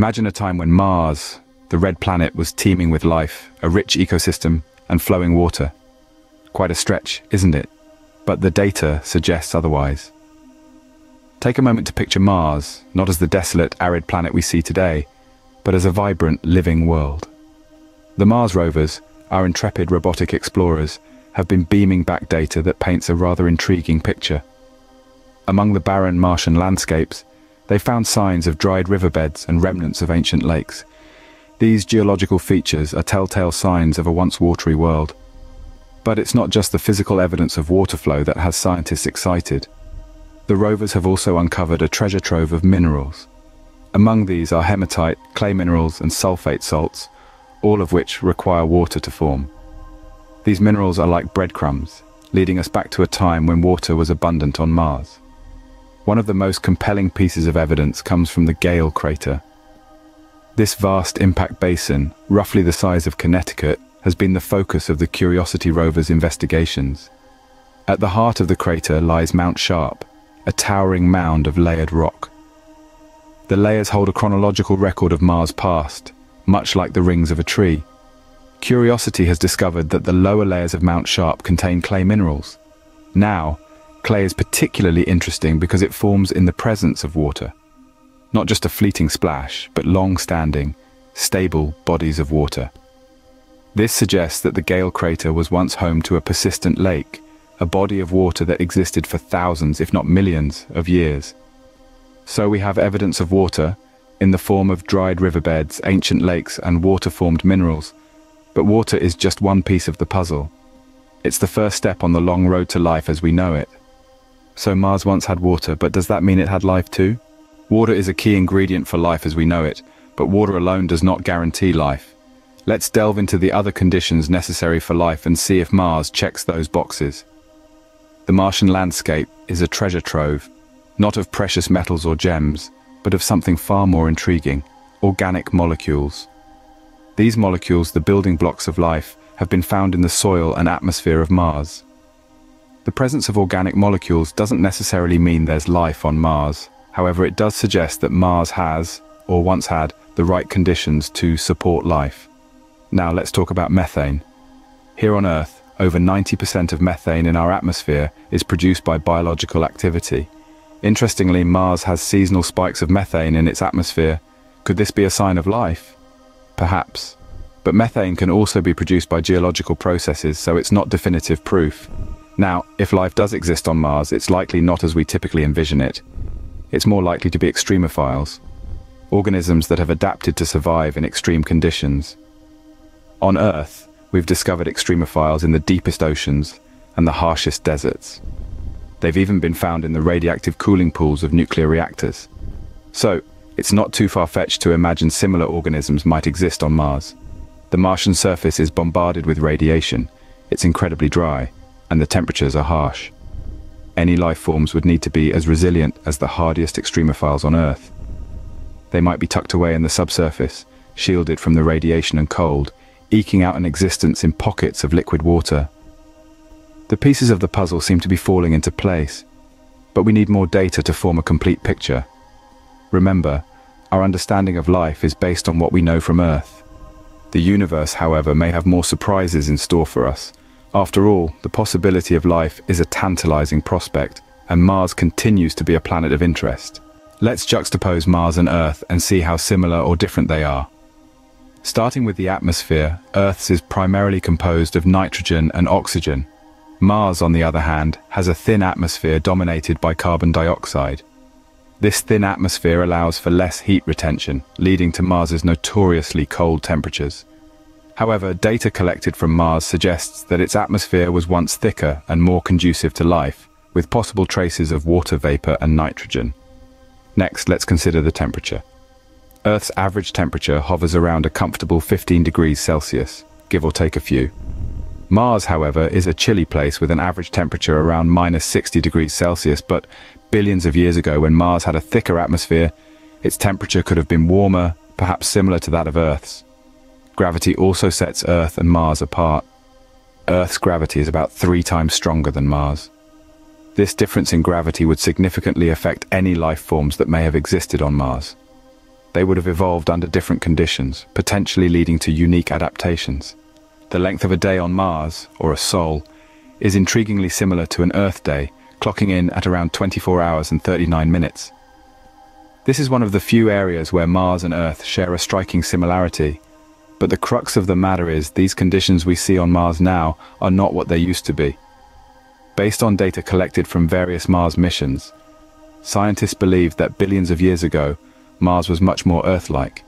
Imagine a time when Mars, the red planet, was teeming with life, a rich ecosystem, and flowing water. Quite a stretch, isn't it? But the data suggests otherwise. Take a moment to picture Mars, not as the desolate, arid planet we see today, but as a vibrant, living world. The Mars rovers, our intrepid robotic explorers, have been beaming back data that paints a rather intriguing picture. Among the barren Martian landscapes, they found signs of dried riverbeds and remnants of ancient lakes. These geological features are telltale signs of a once watery world. But it's not just the physical evidence of water flow that has scientists excited. The rovers have also uncovered a treasure trove of minerals. Among these are hematite, clay minerals and sulfate salts, all of which require water to form. These minerals are like breadcrumbs, leading us back to a time when water was abundant on Mars. One of the most compelling pieces of evidence comes from the Gale crater. This vast impact basin, roughly the size of Connecticut, has been the focus of the Curiosity rover's investigations. At the heart of the crater lies Mount Sharp, a towering mound of layered rock. The layers hold a chronological record of Mars' past, much like the rings of a tree. Curiosity has discovered that the lower layers of Mount Sharp contain clay minerals. Now, clay is particularly interesting because it forms in the presence of water. Not just a fleeting splash, but long-standing, stable bodies of water. This suggests that the Gale crater was once home to a persistent lake, a body of water that existed for thousands, if not millions, of years. So we have evidence of water, in the form of dried riverbeds, ancient lakes and water-formed minerals, but water is just one piece of the puzzle. It's the first step on the long road to life as we know it. So Mars once had water, but does that mean it had life too? Water is a key ingredient for life as we know it, but water alone does not guarantee life. Let's delve into the other conditions necessary for life and see if Mars checks those boxes. The Martian landscape is a treasure trove, not of precious metals or gems, but of something far more intriguing, organic molecules. These molecules, the building blocks of life, have been found in the soil and atmosphere of Mars. The presence of organic molecules doesn't necessarily mean there's life on Mars. However, it does suggest that Mars has, or once had, the right conditions to support life. Now let's talk about methane. Here on Earth, over 90% of methane in our atmosphere is produced by biological activity. Interestingly, Mars has seasonal spikes of methane in its atmosphere. Could this be a sign of life? Perhaps. But methane can also be produced by geological processes, so it's not definitive proof. Now, if life does exist on Mars, it's likely not as we typically envision it. It's more likely to be extremophiles, organisms that have adapted to survive in extreme conditions. On Earth, we've discovered extremophiles in the deepest oceans and the harshest deserts. They've even been found in the radioactive cooling pools of nuclear reactors. So, it's not too far-fetched to imagine similar organisms might exist on Mars. The Martian surface is bombarded with radiation, it's incredibly dry, and the temperatures are harsh. Any life forms would need to be as resilient as the hardiest extremophiles on Earth. They might be tucked away in the subsurface, shielded from the radiation and cold, eking out an existence in pockets of liquid water. The pieces of the puzzle seem to be falling into place, but we need more data to form a complete picture. Remember, our understanding of life is based on what we know from Earth. The universe, however, may have more surprises in store for us. After all, the possibility of life is a tantalizing prospect, and Mars continues to be a planet of interest. Let's juxtapose Mars and Earth and see how similar or different they are. Starting with the atmosphere, Earth's is primarily composed of nitrogen and oxygen. Mars, on the other hand, has a thin atmosphere dominated by carbon dioxide. This thin atmosphere allows for less heat retention, leading to Mars's notoriously cold temperatures. However, data collected from Mars suggests that its atmosphere was once thicker and more conducive to life, with possible traces of water vapor and nitrogen. Next, let's consider the temperature. Earth's average temperature hovers around a comfortable 15 degrees Celsius, give or take a few. Mars, however, is a chilly place with an average temperature around minus 60 degrees Celsius, but billions of years ago when Mars had a thicker atmosphere, its temperature could have been warmer, perhaps similar to that of Earth's. Gravity also sets Earth and Mars apart. Earth's gravity is about three times stronger than Mars. This difference in gravity would significantly affect any life forms that may have existed on Mars. they would have evolved under different conditions, potentially leading to unique adaptations. The length of a day on Mars, or a sol, is intriguingly similar to an Earth day, clocking in at around 24 hours and 39 minutes. This is one of the few areas where Mars and Earth share a striking similarity, but the crux of the matter is these conditions we see on Mars now are not what they used to be. Based on data collected from various Mars missions, scientists believe that billions of years ago, Mars was much more Earth-like.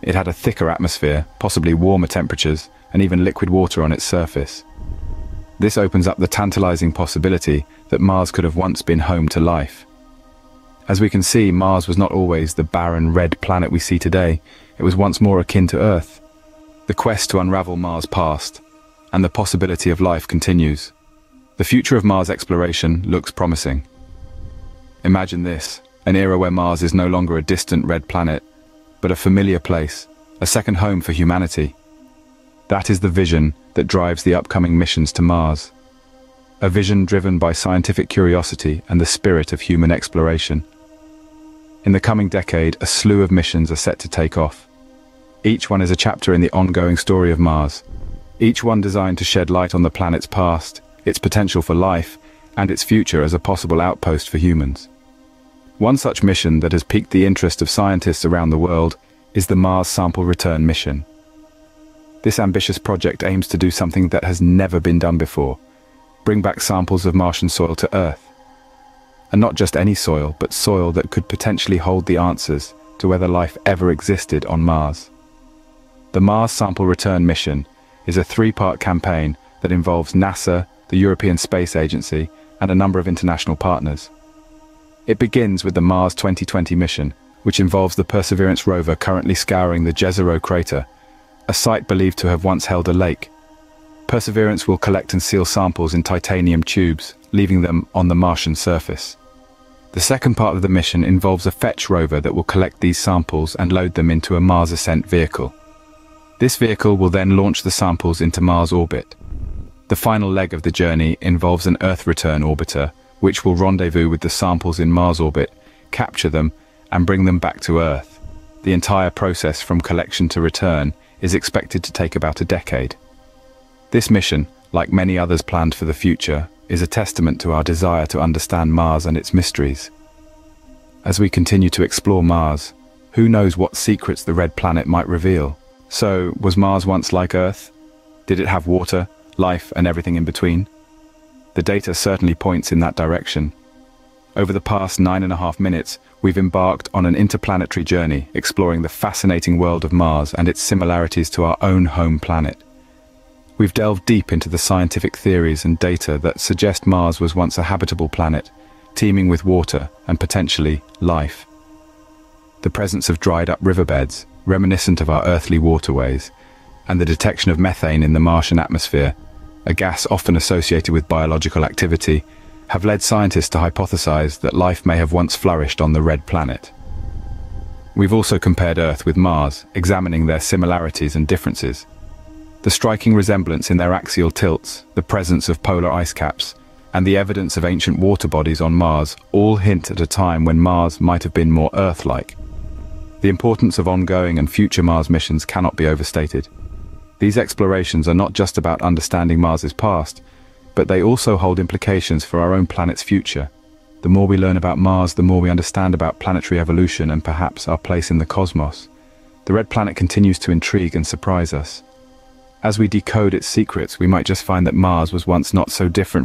It had a thicker atmosphere, possibly warmer temperatures, and even liquid water on its surface. This opens up the tantalizing possibility that Mars could have once been home to life. As we can see, Mars was not always the barren red planet we see today. It was once more akin to Earth. The quest to unravel Mars past, and the possibility of life continues. The future of Mars exploration looks promising. Imagine this, an era where Mars is no longer a distant red planet, but a familiar place, a second home for humanity. That is the vision that drives the upcoming missions to Mars. A vision driven by scientific curiosity and the spirit of human exploration. In the coming decade, a slew of missions are set to take off. Each one is a chapter in the ongoing story of Mars. Each one designed to shed light on the planet's past, its potential for life, and its future as a possible outpost for humans. One such mission that has piqued the interest of scientists around the world is the Mars Sample Return Mission. This ambitious project aims to do something that has never been done before. Bring back samples of Martian soil to Earth. And not just any soil, but soil that could potentially hold the answers to whether life ever existed on Mars. The Mars Sample Return Mission is a three-part campaign that involves NASA, the European Space Agency, and a number of international partners. It begins with the Mars 2020 mission, which involves the Perseverance rover currently scouring the Jezero crater a site believed to have once held a lake. Perseverance will collect and seal samples in titanium tubes, leaving them on the Martian surface. The second part of the mission involves a fetch rover that will collect these samples and load them into a Mars Ascent vehicle. This vehicle will then launch the samples into Mars orbit. The final leg of the journey involves an Earth return orbiter, which will rendezvous with the samples in Mars orbit, capture them, and bring them back to Earth. The entire process from collection to return is expected to take about a decade. This mission, like many others planned for the future, is a testament to our desire to understand Mars and its mysteries. As we continue to explore Mars, who knows what secrets the red planet might reveal? So, was Mars once like Earth? Did it have water, life, and everything in between? The data certainly points in that direction. Over the past nine and a half minutes, we've embarked on an interplanetary journey exploring the fascinating world of Mars and its similarities to our own home planet. We've delved deep into the scientific theories and data that suggest Mars was once a habitable planet, teeming with water and potentially life. The presence of dried up riverbeds, reminiscent of our earthly waterways, and the detection of methane in the Martian atmosphere, a gas often associated with biological activity, have led scientists to hypothesize that life may have once flourished on the red planet. We've also compared Earth with Mars, examining their similarities and differences. The striking resemblance in their axial tilts, the presence of polar ice caps, and the evidence of ancient water bodies on Mars all hint at a time when Mars might have been more Earth-like. The importance of ongoing and future Mars missions cannot be overstated. These explorations are not just about understanding Mars's past, but they also hold implications for our own planet's future. The more we learn about Mars, the more we understand about planetary evolution and perhaps our place in the cosmos. The red planet continues to intrigue and surprise us. As we decode its secrets, we might just find that Mars was once not so different from